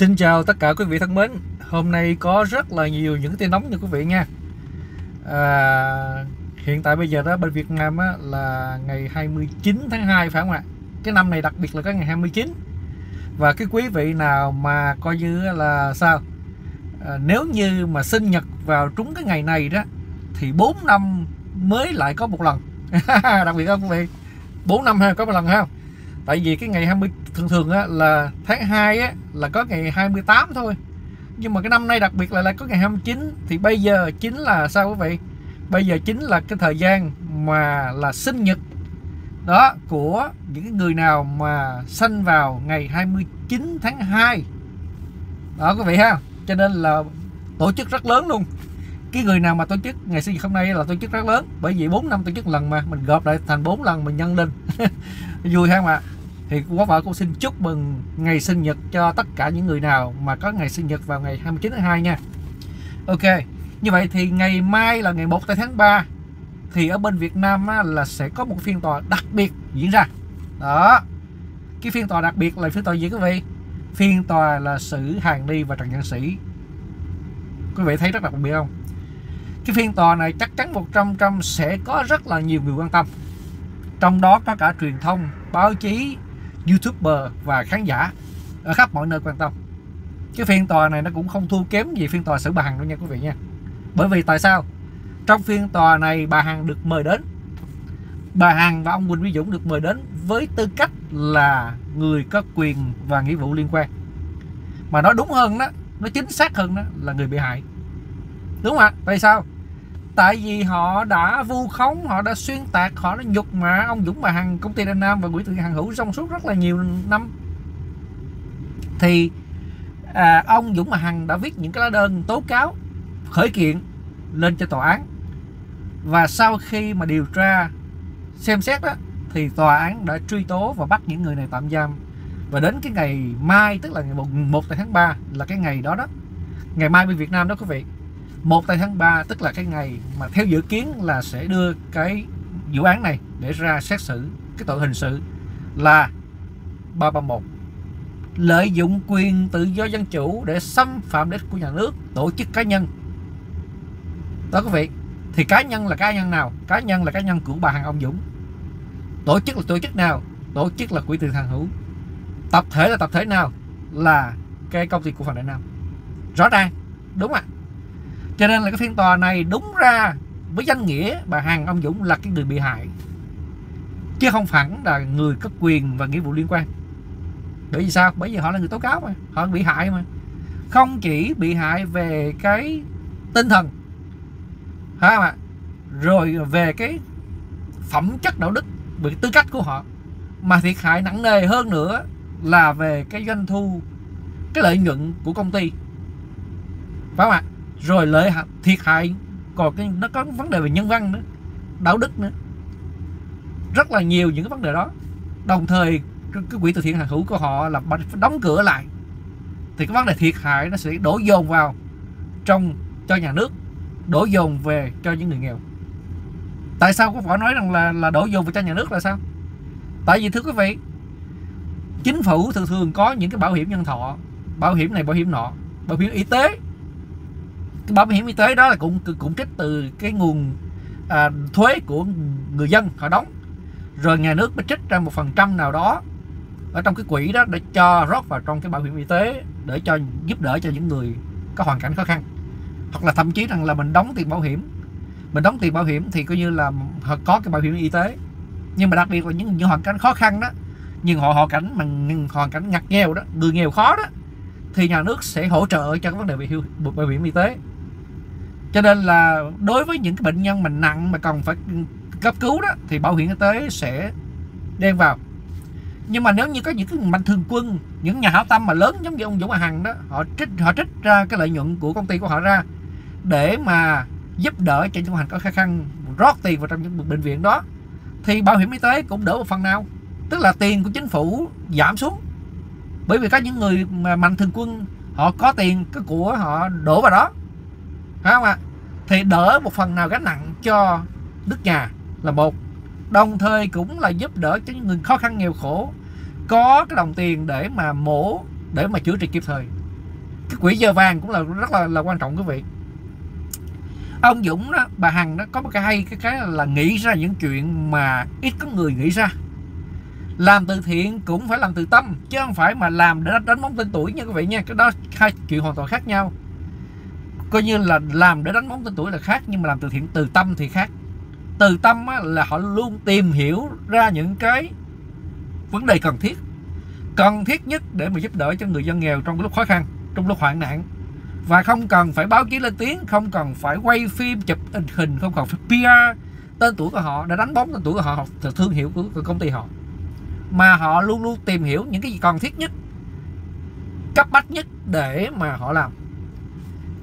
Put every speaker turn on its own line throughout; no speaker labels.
Xin chào tất cả quý vị thân mến. Hôm nay có rất là nhiều những tin nóng như quý vị nha. À, Hiện tại bây giờ đó bên Việt Nam á, là ngày 29 tháng 2 phải không ạ? Cái năm này đặc biệt là cái ngày 29 Và cái quý vị nào mà coi như là sao? À, Nếu như mà sinh nhật vào trúng cái ngày này đó Thì 4 năm mới lại có một lần. Đặc biệt không quý vị? 4 năm ha có một lần ha tại vì cái ngày 20 thường thường á, là tháng 2 á, là có ngày 28 thôi. Nhưng mà cái năm nay đặc biệt là lại có ngày 29 thì bây giờ chính là sao quý vị? Bây giờ chính là cái thời gian mà là sinh nhật đó của những người nào mà sinh vào ngày 29 tháng 2 đó quý vị ha. Cho nên là tổ chức rất lớn luôn cái người nào mà tổ chức ngày sinh nhật hôm nay là tổ chức rất lớn bởi vì 4 năm tổ chức lần mà mình gộp lại thành 4 lần mình nhân lên. Vui ha mà thì quá vợ cũng xin chúc mừng ngày sinh nhật cho tất cả những người nào mà có ngày sinh nhật vào ngày 29 tháng 2 nha. Ok như vậy thì ngày mai là ngày 1 tháng 3 thì ở bên Việt Nam á, là sẽ có một phiên tòa đặc biệt diễn ra. Đó cái phiên tòa đặc biệt là phiên tòa gì quý vị? Phiên tòa là xử hàng đi và trần nhân sĩ. Quý vị thấy rất đặc biệt không? Cái phiên tòa này chắc chắn 100 trăm sẽ có rất là nhiều người quan tâm. Trong đó có cả truyền thông, báo chí, youtuber và khán giả ở khắp mọi nơi quan tâm. Cái phiên tòa này nó cũng không thua kém gì phiên tòa xử bà Hằng đâu nha quý vị nha. Bởi vì tại sao? Trong phiên tòa này bà Hằng được mời đến. Bà Hằng và ông Quỳnh Uy Dũng được mời đến với tư cách là người có quyền và nghĩa vụ liên quan. Mà nói đúng hơn đó nó chính xác hơn đó là người bị hại đúng không ạ? Tại sao? Tại vì họ đã vu khống họ đã xuyên tạc họ đã nhục mạ ông Dũng bà Hằng công ty Đà Nam và quỹ từ Hằng Hữu trong suốt rất là nhiều năm. Thì à, ông Dũng bà Hằng đã viết những cái lá đơn tố cáo khởi kiện lên cho tòa án. Và sau khi mà điều tra xem xét đó thì tòa án đã truy tố và bắt những người này tạm giam. Và đến cái ngày mai tức là ngày 1 tháng 3 là cái ngày đó đó ngày mai bên Việt Nam đó quý vị một tại tháng 3 tức là cái ngày mà theo dự kiến là sẽ đưa cái vụ án này để ra xét xử, cái tội hình sự là 331 lợi dụng quyền tự do dân chủ để xâm phạm đến của nhà nước, tổ chức cá nhân. Đó quý vị, thì cá nhân là cá nhân nào? Cá nhân là cá nhân của bà Hằng ông Dũng. Tổ chức là tổ chức nào? Tổ chức là quỹ từ thằng hữu. Tập thể là tập thể nào? Là cái công ty của phần đại nam. Rõ ràng, đúng ạ. à? Cho nên là cái phiên tòa này đúng ra với danh nghĩa bà Hằng, ông Dũng là cái người bị hại. Chứ không phải là người có quyền và nghĩa vụ liên quan. Bởi vì sao? Bởi vì họ là người tố cáo mà. Họ bị hại mà. Không chỉ bị hại về cái tinh thần ha mà rồi về cái phẩm chất đạo đức, về tư cách của họ. Mà thiệt hại nặng nề hơn nữa là về cái doanh thu, cái lợi nhuận của công ty. Phải không ạ? Rồi lợi thiệt hại, còn cái nó có vấn đề về nhân văn nữa, đạo đức nữa. Rất là nhiều những cái vấn đề đó. Đồng thời, cái quỹ từ thiện hàng hữu của họ là đóng cửa lại. Thì cái vấn đề thiệt hại nó sẽ đổ dồn vào trong cho nhà nước, đổ dồn về cho những người nghèo. Tại sao có phải nói rằng là là đổ dồn về cho nhà nước là sao? Tại vì thưa quý vị, chính phủ thường thường có những cái bảo hiểm nhân thọ, bảo hiểm này, bảo hiểm nọ, bảo hiểm y tế bảo hiểm y tế đó là cũng cũng trích từ cái nguồn à, thuế của người dân họ đóng. Rồi nhà nước mới trích ra một phần trăm nào đó ở trong cái quỹ đó để cho rót vào trong cái bảo hiểm y tế để cho giúp đỡ cho những người có hoàn cảnh khó khăn. Hoặc là thậm chí rằng là mình đóng tiền bảo hiểm. Mình đóng tiền bảo hiểm thì coi như là họ có cái bảo hiểm y tế. Nhưng mà đặc biệt là những những hoàn cảnh khó khăn đó nhưng họ hoàn cảnh mà hoàn cảnh ngặt nghèo đó người nghèo khó đó thì nhà nước sẽ hỗ trợ cho cái vấn đề về bảo hiểm y tế cho nên là đối với những cái bệnh nhân mình nặng mà cần phải cấp cứu đó, thì bảo hiểm y tế sẽ đem vào. Nhưng mà nếu như có những cái mạnh thường quân, những nhà hảo tâm mà lớn giống như ông Dũng Hằng đó, họ trích họ trích ra cái lợi nhuận của công ty của họ ra để mà giúp đỡ cho những hoàn cảnh khó khăn, rót tiền vào trong những bệnh viện đó, thì bảo hiểm y tế cũng đỡ một phần nào. Tức là tiền của chính phủ giảm xuống. Bởi vì có những người mà mạnh thường quân, họ có tiền, cái của họ đổ vào đó phải không ạ? Thì đỡ một phần nào gánh nặng cho nước nhà là một. Đồng thời cũng là giúp đỡ cho những người khó khăn nghèo khổ, có cái đồng tiền để mà mổ, để mà chữa trị kịp thời. Cái quỹ giờ vàng cũng là rất là là quan trọng quý vị. Ông Dũng đó, bà Hằng đó, có một cái hay, cái cái là nghĩ ra những chuyện mà ít có người nghĩ ra. Làm từ thiện cũng phải làm từ tâm, chứ không phải mà làm để đánh bóng tên tuổi nha quý vị nha. Cái đó hai chuyện hoàn toàn khác nhau coi như là làm để đánh bóng tên tuổi là khác nhưng mà làm từ thiện từ tâm thì khác. Từ tâm á, là họ luôn tìm hiểu ra những cái vấn đề cần thiết. Cần thiết nhất để mà giúp đỡ cho người dân nghèo trong lúc khó khăn trong lúc hoạn nạn. Và không cần phải báo chí lên tiếng không cần phải quay phim chụp hình không cần phải PR tên tuổi của họ để đánh bóng tên tuổi của họ thương hiệu của công ty họ. Mà họ luôn luôn tìm hiểu những cái gì cần thiết nhất cấp bách nhất để mà họ làm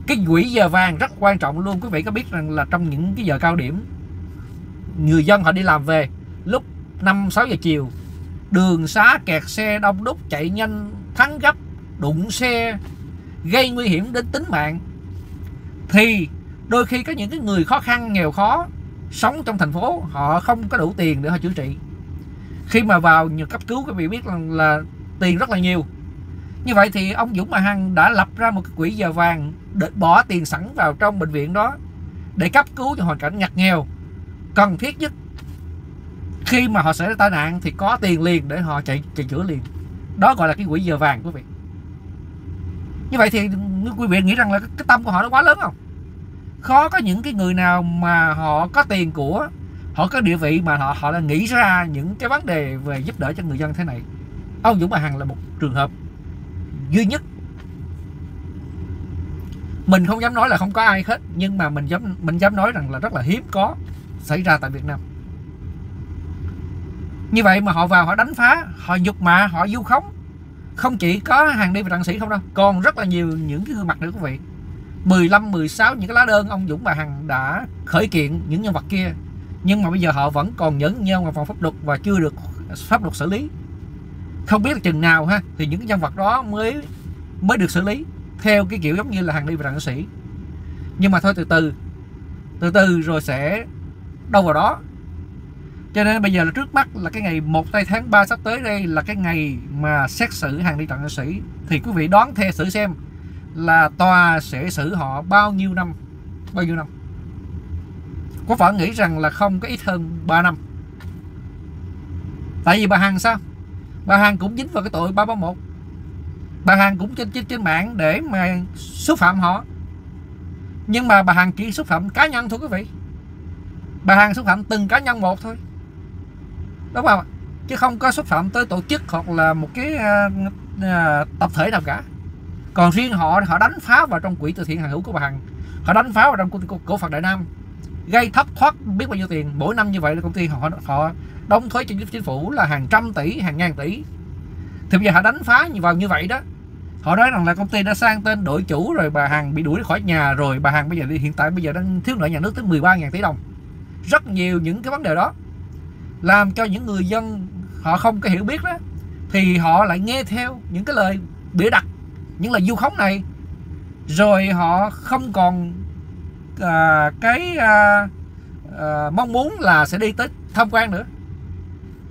cái quỹ giờ vàng rất quan trọng luôn. Quý vị có biết rằng là trong những cái giờ cao điểm người dân họ đi làm về lúc 5 6 giờ chiều đường xá kẹt xe đông đúc chạy nhanh thắng gấp đụng xe gây nguy hiểm đến tính mạng thì đôi khi có những cái người khó khăn nghèo khó sống trong thành phố họ không có đủ tiền để họ chữa trị. Khi mà vào nhiều cấp cứu các vị biết là, là tiền rất là nhiều như vậy thì ông Dũng Bà Hằng đã lập ra một cái quỹ giờ vàng để bỏ tiền sẵn vào trong bệnh viện đó để cấp cứu cho hoàn cảnh ngặt nghèo. Cần thiết nhất khi mà họ xảy ra tai nạn thì có tiền liền để họ chạy, chạy chữa liền. Đó gọi là cái quỹ giờ vàng quý vị. Như vậy thì quý vị nghĩ rằng là cái tâm của họ nó quá lớn không? Khó có những cái người nào mà họ có tiền của họ có địa vị mà họ họ là nghĩ ra những cái vấn đề về giúp đỡ cho người dân thế này. Ông Dũng Bà Hằng là một trường hợp duy nhất. Mình không dám nói là không có ai hết, nhưng mà mình dám mình dám nói rằng là rất là hiếm có xảy ra tại Việt Nam. Như vậy mà họ vào, họ đánh phá, họ nhục mạ, họ du khống. Không chỉ có hàng đi và đặng sĩ không đâu, còn rất là nhiều những cái gương mặt nữa quý vị. 15 16 những cái lá đơn ông Dũng, bà Hằng đã khởi kiện những nhân vật kia. Nhưng mà bây giờ họ vẫn còn nhẫn nhau vào phòng pháp luật và chưa được pháp luật xử lý không biết là chừng nào ha, thì những nhân vật đó mới mới được xử lý theo cái kiểu giống như là hàng đi và đặng sĩ. Nhưng mà thôi từ từ từ từ rồi sẽ đâu vào đó. Cho nên bây giờ là trước mắt là cái ngày 1 tây tháng 3 sắp tới đây là cái ngày mà xét xử hàng đi tặng sĩ. Thì quý vị đoán theo xử xem là tòa sẽ xử họ bao nhiêu năm, bao nhiêu năm? Có phải nghĩ rằng là không có ít hơn 3 năm? Tại vì bà Hằng sao? Bà Hằng cũng dính vào cái tội 331 bà Hằng cũng trên trên trên mạng để mà xúc phạm họ. Nhưng mà bà Hằng chỉ xúc phạm cá nhân thôi quý vị. Bà Hằng xúc phạm từng cá nhân một thôi. Đúng không chứ không có xúc phạm tới tổ chức hoặc là một cái uh, uh, tập thể nào cả. Còn riêng họ họ đánh phá vào trong quỹ từ thiện hàng hữu của bà Hằng. Họ đánh phá vào trong của của cổ Phật Đại Nam gây thất thoát biết bao nhiêu tiền. Mỗi năm như vậy là công ty họ họ đóng thuế cho chính phủ là hàng trăm tỷ, hàng ngàn tỷ. Thì bây giờ họ đánh phá vào như vậy đó. Họ nói rằng là công ty đã sang tên đổi chủ rồi bà Hằng bị đuổi khỏi nhà rồi. Bà Hằng bây giờ hiện tại bây giờ đang thiếu nợ nhà nước tới 13.000 tỷ đồng. Rất nhiều những cái vấn đề đó làm cho những người dân họ không có hiểu biết đó, thì họ lại nghe theo những cái lời bịa đặt, những lời du khống này. Rồi họ không còn à, cái à, à, mong muốn là sẽ đi tới tham quan nữa.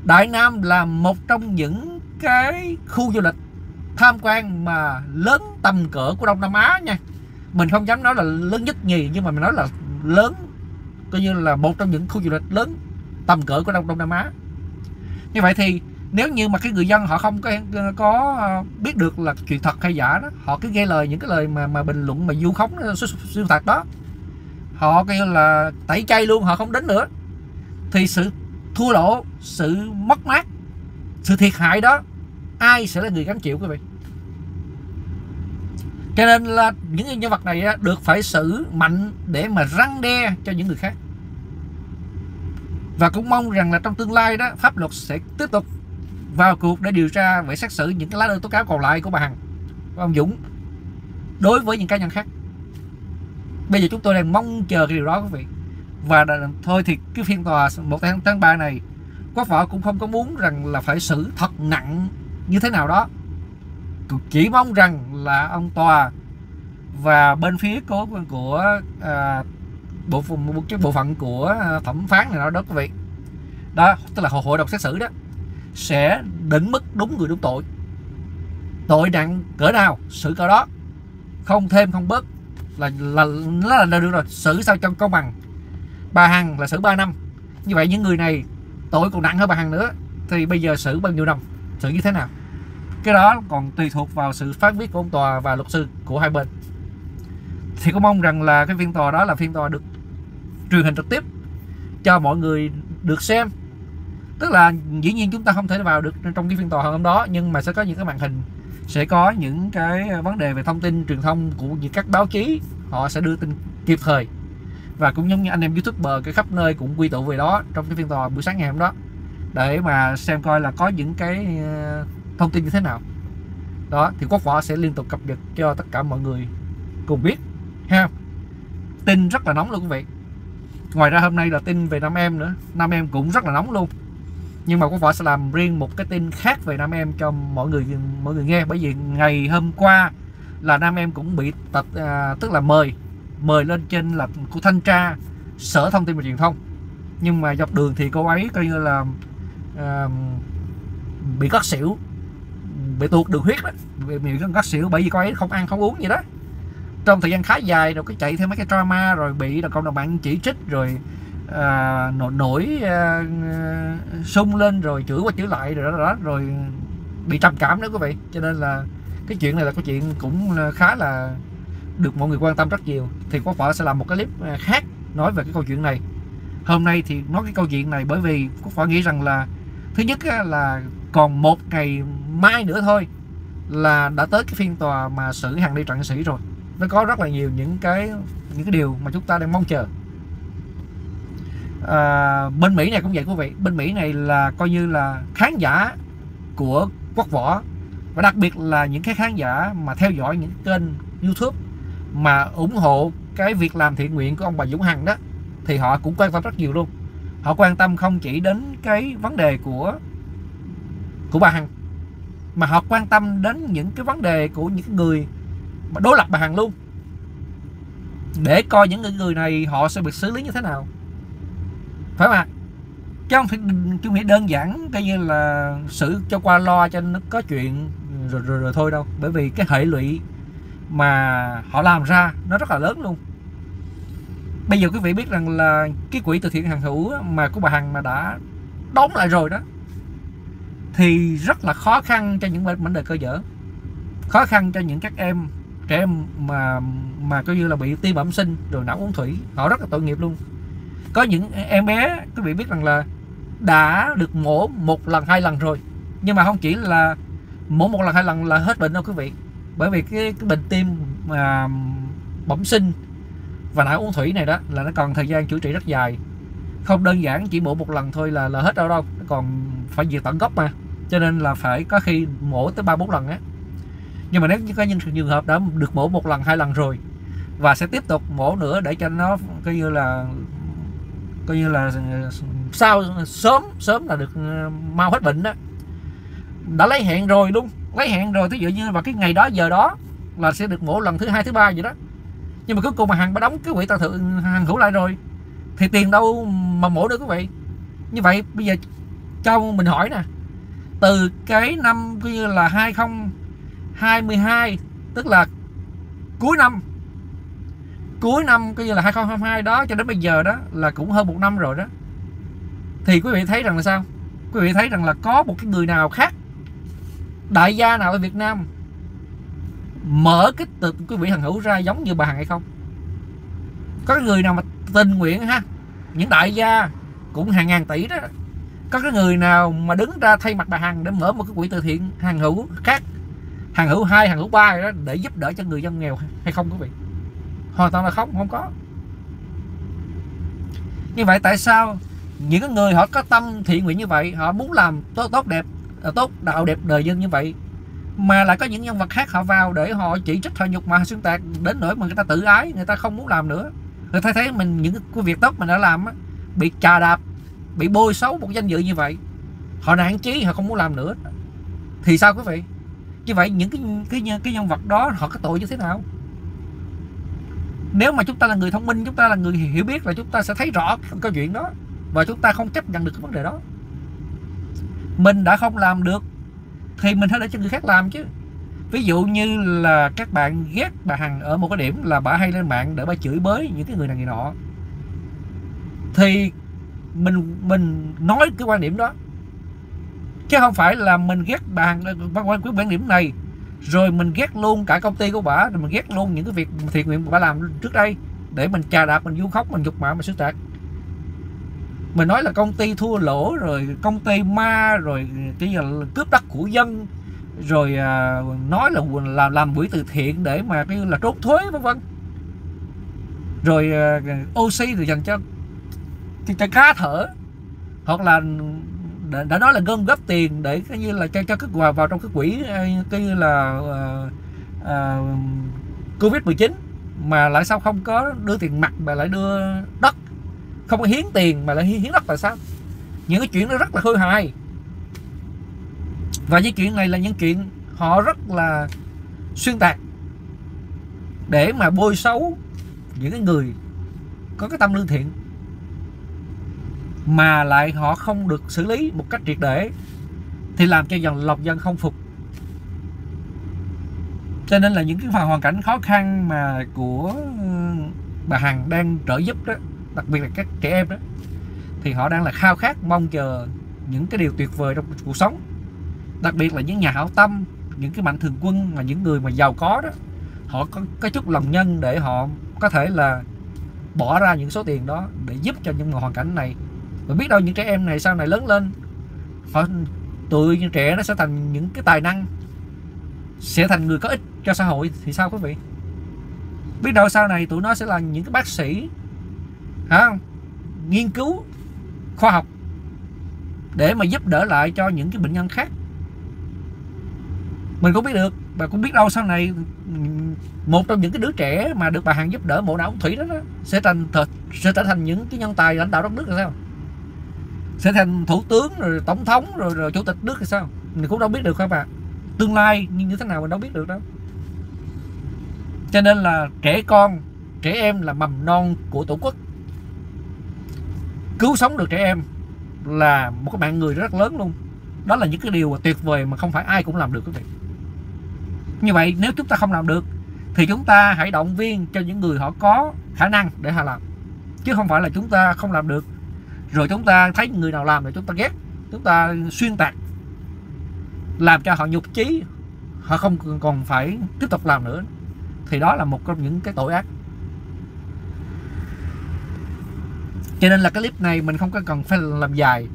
Đại Nam là một trong những cái khu du lịch tham quan mà lớn tầm cỡ của Đông Nam Á nha. Mình không dám nói là lớn nhất nhì nhưng mà mình nói là lớn coi như là một trong những khu du lịch lớn tầm cỡ của Đông Đông Nam Á. Như vậy thì nếu như mà cái người dân họ không có có à, biết được là chuyện thật hay giả đó họ cứ nghe lời những cái lời mà mà bình luận mà du khống à, siêu thật đó họ kêu là tẩy chay luôn, họ không đến nữa. Thì sự thua lỗ, sự mất mát, sự thiệt hại đó, ai sẽ là người gánh chịu quý vị? Cho nên là những nhân vật này được phải xử mạnh để mà răng đe cho những người khác. Và cũng mong rằng là trong tương lai đó, pháp luật sẽ tiếp tục vào cuộc để điều tra và xét xử những cái lá đơn tố cáo còn lại của bà Hằng và ông Dũng đối với những cá nhân khác bây giờ chúng tôi đang mong chờ cái điều đó quý vị. Và thôi thì cái phiên tòa một tháng tháng ba này quốc vợ cũng không có muốn rằng là phải xử thật nặng như thế nào đó. Chỉ mong rằng là ông tòa và bên phía của của à, bộ phận một cái bộ phận của à, thẩm phán này đó đó quý vị. Đó tức là hội đồng xét xử đó sẽ định mức đúng người đúng tội. Tội nặng cỡ nào xử cỡ đó. Không thêm không bớt là là, nó là được rồi. Xử sao cho công bằng. Bà hằng là xử 3 năm. Như vậy những người này, tội còn nặng hơn bà hằng nữa. Thì bây giờ xử bao nhiêu năm? Xử như thế nào? Cái đó còn tùy thuộc vào sự phán quyết của ông tòa và luật sư của hai bên. Thì cũng mong rằng là cái phiên tòa đó là phiên tòa được truyền hình trực tiếp cho mọi người được xem. Tức là dĩ nhiên chúng ta không thể vào được trong cái phiên tòa hôm đó, nhưng mà sẽ có những cái màn hình sẽ có những cái ờ, vấn đề về thông tin truyền thông của những các báo chí, họ sẽ đưa tin kịp thời. Và cũng giống như anh em youtuber, cái khắp nơi cũng quy tụ về đó trong cái phiên tòa buổi sáng ngày hôm đó, để mà xem coi là có những cái ờ, thông tin như thế nào. Đó, thì quốc võ sẽ liên tục cập nhật cho tất cả mọi người cùng biết, ha. Tin rất là nóng luôn quý vị. Ngoài ra hôm nay là tin về nam em nữa nam em cũng rất là nóng luôn nhưng mà quốc võ sẽ làm riêng một cái tin khác về nam em cho mọi người mọi người nghe. Bởi vì ngày hôm qua là nam em cũng bị tật à, tức là mời mời lên trên là của thanh tra sở thông tin và truyền thông. Nhưng mà dọc đường thì cô ấy coi như là à, bị cắt xỉu bị tuột đường huyết đó. Bị, bị cắt xỉu bởi vì cô ấy không ăn không uống gì đó. Trong thời gian khá dài rồi cái chạy theo mấy cái drama rồi bị là cộng đồng mạng chỉ trích rồi à, nổi, nổi à, sung lên rồi chửi qua chửi lại rồi đó, đó rồi bị trầm cảm nữa quý vị. Cho nên là cái chuyện này là cái chuyện cũng khá là được mọi người quan tâm rất nhiều. Thì có phải sẽ làm một cái clip à, khác nói về cái câu chuyện này. Hôm nay thì nói cái câu chuyện này bởi vì có phải nghĩ rằng là thứ nhất là còn một ngày mai nữa thôi là đã tới cái phiên tòa mà xử hàng đi trạng sĩ rồi. Nó có rất là nhiều những cái những cái điều mà chúng ta đang mong chờ à, bên Mỹ này cũng vậy quý vị. Bên Mỹ này là coi như là khán giả của quốc võ. Và đặc biệt là những cái khán giả mà theo dõi những kênh YouTube mà ủng hộ cái việc làm thiện nguyện của ông bà Dũng Hằng đó thì họ cũng quan tâm rất nhiều luôn. Họ quan tâm không chỉ đến cái vấn đề của của bà Hằng mà họ quan tâm đến những cái vấn đề của những người mà đối lập bà Hằng luôn. Để coi những người này họ sẽ bị xử lý như thế nào phải không ạ? Chứ không phải chứ phải đơn giản coi như là xử cho qua lo cho nó có chuyện rồi, rồi, rồi thôi đâu. Bởi vì cái hệ lụy mà họ làm ra nó rất là lớn luôn. Bây giờ quý vị biết rằng là cái quỹ từ thiện hàng hữu mà của bà Hằng mà đã đóng lại rồi đó thì rất là khó khăn cho những mảnh đời cơ dở. Khó khăn cho những các em trẻ em mà mà coi như là bị tim bẩm sinh rồi não uống thủy. Họ rất là tội nghiệp luôn có những em bé quý vị biết rằng là đã được mổ một lần hai lần rồi. Nhưng mà không chỉ là mổ một lần hai lần là hết bệnh đâu quý vị. Bởi vì cái, cái bệnh tim mà bẩm sinh và não uống thủy này đó là nó còn thời gian chữa trị rất dài. Không đơn giản chỉ mổ một lần thôi là là hết đâu đâu còn phải diệt tận gốc mà. Cho nên là phải có khi mổ tới ba bốn lần á. Nhưng mà nếu như có những trường hợp đã được mổ một lần hai lần rồi và sẽ tiếp tục mổ nữa để cho nó coi như là coi như là, sao, sớm sớm là được ờ, mau hết bệnh đó. Đã lấy hẹn rồi luôn lấy hẹn rồi ví dụ như vào cái ngày đó, giờ đó là sẽ được mổ lần thứ hai, thứ ba vậy đó. Nhưng mà cuối cùng mà hàng bà đóng cái quỹ tăng thượng hàng hữu lại rồi, thì tiền đâu mà mổ được quý vị? Như vậy, bây giờ cho mình hỏi nè. Từ cái năm, coi như là 2022 tức là cuối năm cuối năm, coi như là 2022 đó, cho đến bây giờ đó, là cũng hơn một năm rồi đó. Thì quý vị thấy rằng là sao? Quý vị thấy rằng là có một cái người nào khác, đại gia nào ở Việt Nam, mở cái từ quý vị hằng hữu ra giống như bà Hằng hay không? Có cái người nào mà tình nguyện ha, những đại gia cũng hàng ngàn tỷ đó. Có cái người nào mà đứng ra thay mặt bà Hằng để mở một cái quỹ từ thiện hàng hữu khác hàng hữu hai hàng hữu ba đó, để giúp đỡ cho người dân nghèo hay không quý vị? Hoàn toàn là không không có. Như vậy tại sao những người họ có tâm thiện nguyện như vậy họ muốn làm tốt tốt đẹp à, tốt đạo đẹp đời dân như vậy mà lại có những nhân vật khác họ vào để họ chỉ trích họ nhục mà xuyên tạc đến nỗi mà người ta tự ái người ta không muốn làm nữa. Người ta thấy mình những cái việc tốt mình đã làm á, bị trà đạp bị bôi xấu một danh dự như vậy họ nản chí họ không muốn làm nữa. Thì sao quý vị? Như vậy những cái cái cái nhân vật đó họ có tội như thế nào? Nếu mà chúng ta là người thông minh, chúng ta là người hiểu biết là chúng ta sẽ thấy rõ câu chuyện đó. Và chúng ta không chấp nhận được cái vấn đề đó. Mình đã không làm được, thì mình hãy để cho người khác làm chứ. Ví dụ như là các bạn ghét bà hằng ở một cái điểm là bà hay lên mạng để bà chửi bới những cái người này người nọ. Thì mình mình nói cái quan điểm đó. Chứ không phải là mình ghét bà hằng quan, cái quan điểm này rồi mình ghét luôn cả công ty của bà rồi mình ghét luôn những cái việc thiện nguyện bà làm trước đây. Để mình chà đạp mình vu khóc mình dục mạ mình xứ tạc. Mình nói là công ty thua lỗ rồi công ty ma rồi cái giờ cướp đất của dân. Rồi à, nói là làm làm buổi từ thiện để mà cái là trốn thuế vân vân. Rồi à, oxy thì dành cho cho cá thở. Hoặc là đã, đã nói là gom góp tiền để cái như là cho cho cái vào vào trong cái quỹ ờ, cái như là uh, uh, covid 19 mà lại sao không có đưa tiền mặt mà lại đưa đất. Không có hiến tiền mà lại hiến đất tại sao? Những cái chuyện nó rất là khôi hài. Và những chuyện này là những chuyện họ rất là xuyên tạc để mà bôi xấu những cái người có cái tâm lương thiện mà lại họ không được xử lý một cách triệt để, thì làm cho dòng lòng dân không phục. Cho nên là những cái hoàn cảnh khó khăn mà của ờ, bà Hằng đang trợ giúp đó, đặc biệt là các trẻ em đó, thì họ đang là khao khát mong chờ những cái điều tuyệt vời trong cuộc sống. Đặc biệt là những nhà hảo tâm, những cái mạnh thường quân mà những người mà giàu có đó, họ có cái chút lòng nhân để họ có thể là bỏ ra những số tiền đó để giúp cho những người hoàn cảnh này và biết đâu những trẻ em này sau này lớn lên họ tụi trẻ nó sẽ thành những cái tài năng sẽ thành người có ích cho xã hội thì sao quý vị? Biết đâu sau này tụi nó sẽ là những cái bác sĩ hả? Nghiên cứu khoa học để mà giúp đỡ lại cho những cái bệnh nhân khác. Mình cũng biết được và cũng biết đâu sau này một trong những cái đứa trẻ mà được bà hàng giúp đỡ bộ não thủy đó, đó sẽ thành thật sẽ trở thành những cái nhân tài lãnh đạo đất nước là sao? Sẽ thành thủ tướng rồi tổng thống rồi, rồi chủ tịch nước thì sao? Mình cũng đâu biết được các bạn. Tương lai như thế nào mình đâu biết được đâu. Cho nên là trẻ con trẻ em là mầm non của tổ quốc. Cứu sống được trẻ em là một cái mạng người rất lớn luôn. Đó là những cái điều tuyệt vời mà không phải ai cũng làm được quý vị như vậy nếu chúng ta không làm được thì chúng ta hãy động viên cho những người họ có khả năng để họ làm. Chứ không phải là chúng ta không làm được rồi chúng ta thấy người nào làm thì chúng ta ghét. Chúng ta xuyên tạc, làm cho họ nhục chí, họ không còn phải tiếp tục làm nữa. Thì đó là một trong những cái tội ác. Cho nên là cái clip này mình không có cần phải làm dài.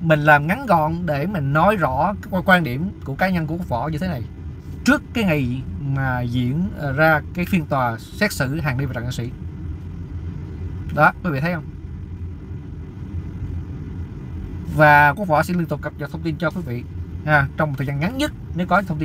Mình làm ngắn gọn để mình nói rõ cái quan điểm của cá nhân của võ như thế này. Trước cái ngày mà diễn ra cái phiên tòa xét xử hàng đi và trần sĩ. Đó, quý vị thấy không? Và quốc võ sẽ liên tục cập nhật thông tin cho quý vị ha, trong một thời gian ngắn nhất nếu có thông tin